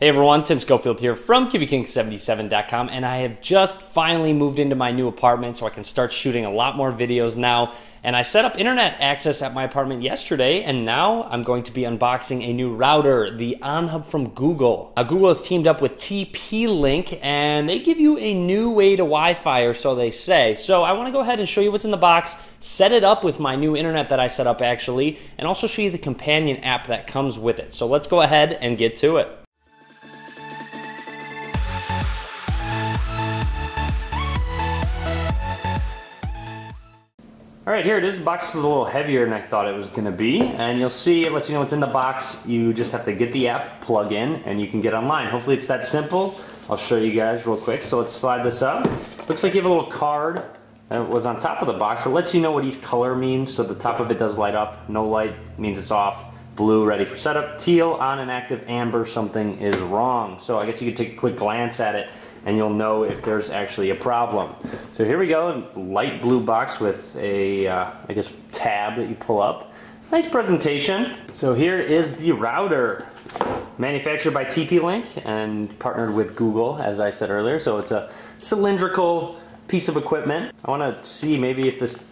Hey everyone, Tim Schofield here from QBKing77.com, and I have just finally moved into my new apartment so I can start shooting a lot more videos now. And I set up internet access at my apartment yesterday, and now I'm going to be unboxing a new router, the OnHub from Google. Now, Google has teamed up with TP-Link, and they give you a new way to Wi-Fi, or so they say. So I want to go ahead and show you what's in the box, set it up with my new internet that I set up actually, and also show you the companion app that comes with it. So let's go ahead and get to it. All right, here it is. The box is a little heavier than I thought it was gonna be. And you'll see, it lets you know what's in the box. You just have to get the app, plug in, and you can get online. Hopefully it's that simple. I'll show you guys real quick. So let's slide this up. Looks like you have a little card that was on top of the box. It lets you know what each color means. So the top of it does light up. No light means it's off. Blue, ready for setup. Teal, on and active. Amber, something is wrong. So I guess you could take a quick glance at it and you'll know if there's actually a problem. So here we go, light blue box with a, uh, I guess, tab that you pull up. Nice presentation. So here is the router. Manufactured by TP-Link and partnered with Google, as I said earlier. So it's a cylindrical piece of equipment. I want to see maybe if this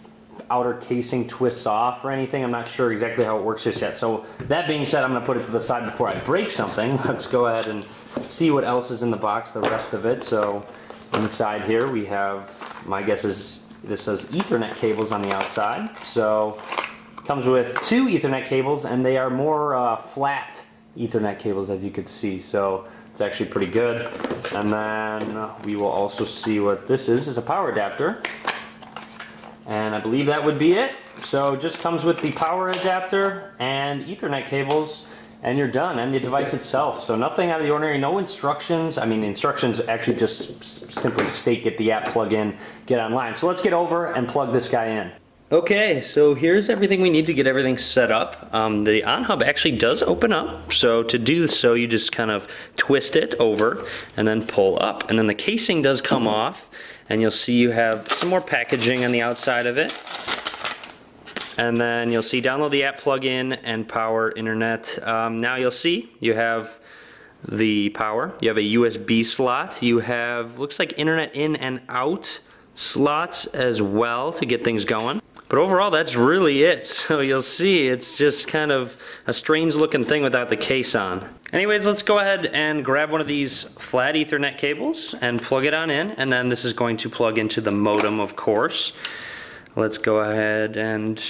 outer casing twists off or anything. I'm not sure exactly how it works just yet. So that being said, I'm going to put it to the side before I break something. Let's go ahead and see what else is in the box, the rest of it. So inside here we have, my guess is this says ethernet cables on the outside. So comes with two ethernet cables and they are more uh, flat ethernet cables as you could see. So it's actually pretty good. And then we will also see what this is. It's a power adapter. And I believe that would be it. So just comes with the power adapter and ethernet cables and you're done and the device itself so nothing out of the ordinary no instructions i mean instructions actually just simply state get the app plug in get online so let's get over and plug this guy in Okay, so here's everything we need to get everything set up. Um, the OnHub actually does open up, so to do so you just kind of twist it over and then pull up. And then the casing does come off, and you'll see you have some more packaging on the outside of it. And then you'll see download the app plugin and power internet. Um, now you'll see you have the power. You have a USB slot. You have, looks like internet in and out slots as well to get things going. But overall, that's really it. So you'll see it's just kind of a strange looking thing without the case on. Anyways, let's go ahead and grab one of these flat ethernet cables and plug it on in. And then this is going to plug into the modem, of course. Let's go ahead and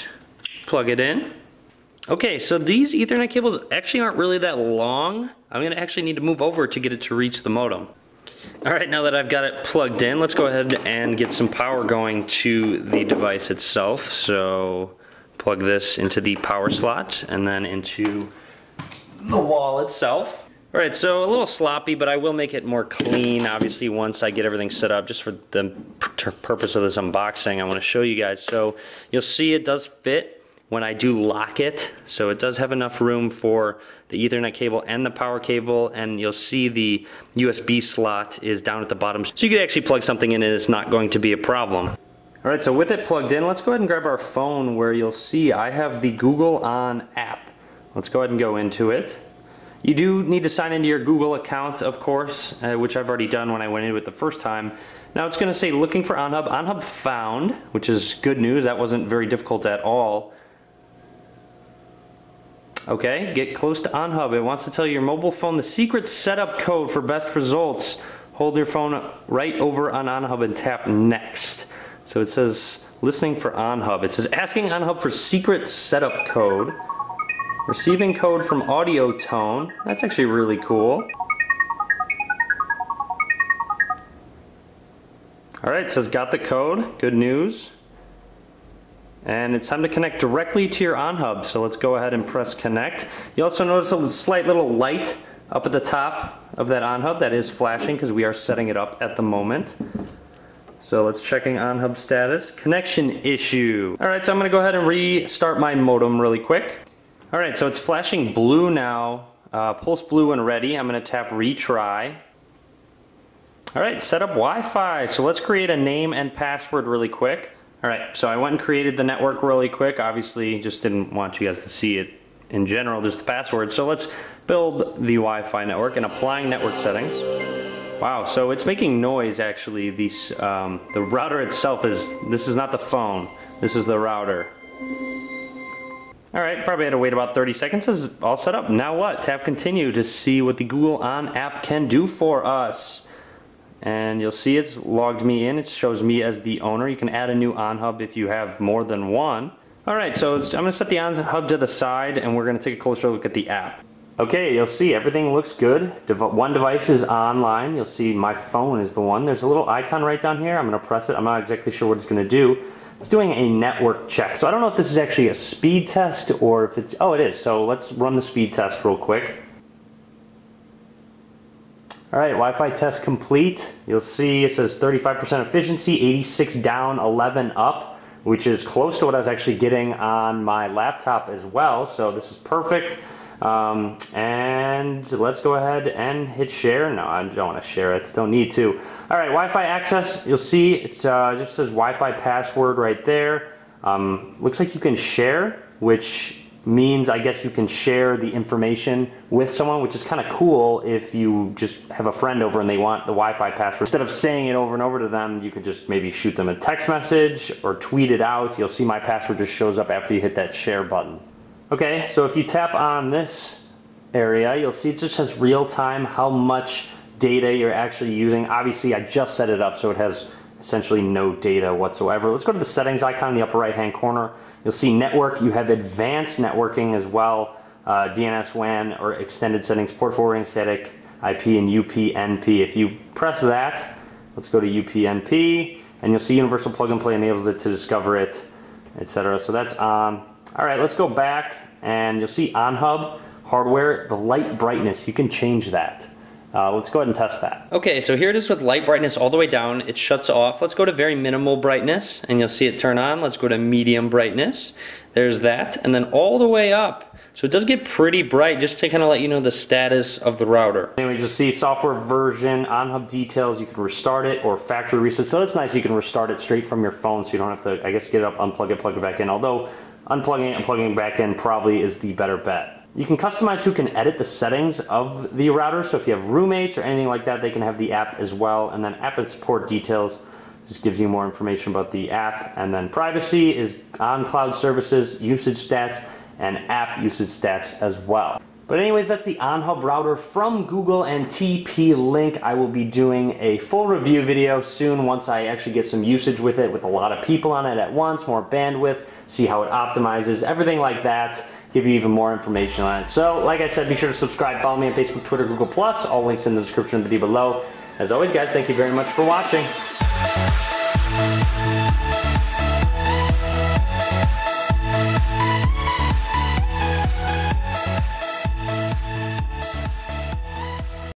plug it in. Okay, so these ethernet cables actually aren't really that long. I'm gonna actually need to move over to get it to reach the modem. All right, now that I've got it plugged in, let's go ahead and get some power going to the device itself. So plug this into the power slot and then into the wall itself. All right, so a little sloppy, but I will make it more clean, obviously, once I get everything set up, just for the purpose of this unboxing. I wanna show you guys. So you'll see it does fit when I do lock it. So it does have enough room for the ethernet cable and the power cable and you'll see the USB slot is down at the bottom. So you could actually plug something in and it's not going to be a problem. All right, so with it plugged in, let's go ahead and grab our phone where you'll see I have the Google On app. Let's go ahead and go into it. You do need to sign into your Google account, of course, uh, which I've already done when I went in it the first time. Now it's going to say looking for OnHub. OnHub found, which is good news. That wasn't very difficult at all. Okay, get close to OnHub. It wants to tell your mobile phone the secret setup code for best results. Hold your phone right over on OnHub and tap next. So it says listening for OnHub. It says asking OnHub for secret setup code. Receiving code from audio tone. That's actually really cool. All right, says got the code. Good news. And it's time to connect directly to your OnHub. So let's go ahead and press connect. You also notice a slight little light up at the top of that OnHub that is flashing because we are setting it up at the moment. So let's checking OnHub status. Connection issue. All right, so I'm gonna go ahead and restart my modem really quick. All right, so it's flashing blue now. Uh, pulse blue and ready. I'm gonna tap retry. All right, set up Wi-Fi. So let's create a name and password really quick. All right, so I went and created the network really quick. Obviously, just didn't want you guys to see it in general, just the password. So let's build the Wi-Fi network and applying network settings. Wow, so it's making noise actually. These, um, the router itself is, this is not the phone, this is the router. All right, probably had to wait about 30 seconds. This is all set up. Now what? Tap continue to see what the Google On app can do for us. And you'll see it's logged me in. It shows me as the owner. You can add a new On Hub if you have more than one. All right, so I'm gonna set the On Hub to the side and we're gonna take a closer look at the app. Okay, you'll see everything looks good. One device is online. You'll see my phone is the one. There's a little icon right down here. I'm gonna press it. I'm not exactly sure what it's gonna do. It's doing a network check. So I don't know if this is actually a speed test or if it's, oh it is. So let's run the speed test real quick. All right, Wi-Fi test complete. You'll see it says 35% efficiency, 86 down, 11 up, which is close to what I was actually getting on my laptop as well. So this is perfect. Um, and let's go ahead and hit share. No, I don't want to share it. Don't need to. All right, Wi-Fi access. You'll see it uh, just says Wi-Fi password right there. Um, looks like you can share, which means I guess you can share the information with someone, which is kind of cool if you just have a friend over and they want the Wi-Fi password. Instead of saying it over and over to them, you could just maybe shoot them a text message or tweet it out. You'll see my password just shows up after you hit that share button. Okay, so if you tap on this area, you'll see it just says real time how much data you're actually using. Obviously, I just set it up so it has essentially no data whatsoever. Let's go to the settings icon in the upper right hand corner. You'll see network, you have advanced networking as well, uh, DNS WAN or extended settings, port forwarding, static IP, and UPnP. If you press that, let's go to UPnP, and you'll see universal plug and play enables it to discover it, etc. So that's on. All right, let's go back and you'll see on hub hardware, the light brightness, you can change that. Uh, let's go ahead and test that. Okay, so here it is with light brightness all the way down. It shuts off. Let's go to very minimal brightness and you'll see it turn on. Let's go to medium brightness. There's that. And then all the way up. So it does get pretty bright just to kind of let you know the status of the router. Anyways, you'll see software version, on-hub details. You can restart it or factory reset. So that's nice. You can restart it straight from your phone so you don't have to, I guess, get it up, unplug it, plug it back in. Although unplugging it and plugging it back in probably is the better bet. You can customize who can edit the settings of the router. So if you have roommates or anything like that, they can have the app as well. And then app and support details just gives you more information about the app. And then privacy is on cloud services, usage stats, and app usage stats as well. But anyways, that's the OnHub router from Google and TP-Link. I will be doing a full review video soon once I actually get some usage with it with a lot of people on it at once, more bandwidth, see how it optimizes, everything like that give you even more information on it. So, like I said, be sure to subscribe, follow me on Facebook, Twitter, Google+, all links in the description of the video below. As always, guys, thank you very much for watching.